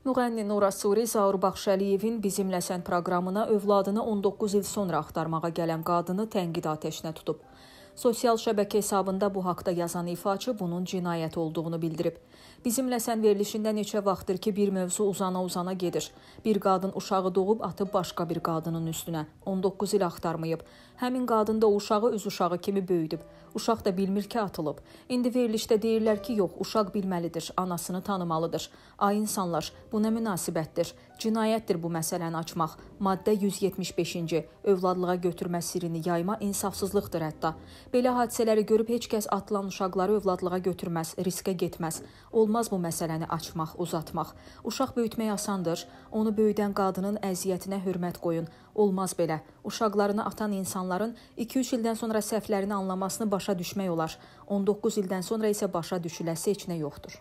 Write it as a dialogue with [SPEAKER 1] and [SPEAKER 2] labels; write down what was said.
[SPEAKER 1] Müğənni Nura Suri Zaur Baxşəliyevin Bizimləsən proqramına övladını 19 il sonra axtarmağa gələn qadını tənqid atəşinə tutub. Sosial şəbəkə hesabında bu haqda yazan ifaçı bunun cinayət olduğunu bildirib. Bizimləsən verilişində neçə vaxtdır ki, bir mövzu uzana-uzana gedir. Bir qadın uşağı doğub atıb başqa bir qadının üstünə. 19 il axtarmayıb. Həmin qadın da uşağı öz uşağı kimi böyüdüb. Uşaq da bilmir ki, atılıb. İndi verilişdə deyirlər ki, yox, uşaq bilməlidir, anasını tanımalıdır. Ay insanlar, bu nə münasibətdir? Cinayətdir bu məsələni açmaq. Maddə 175-ci. Övladlığa götürmə sirrini yayma insafsızlıqdır hətta. Belə hadisələri görüb heç kəs atılan uşaqları övladlığa götürməz, riskə getməz. Olmaz bu məsələni açmaq, uzatmaq. Uşaq böyütmək asandır. Onu böyüdən qadının əziyyətinə hörmət qoyun. Olmaz belə. Uşaqlarını atan insanların 2-3 ildən sonra səhvlərini anlamasını başa düşmək olar. 19 ildən sonra isə başa düşüləsi heç nə yoxdur.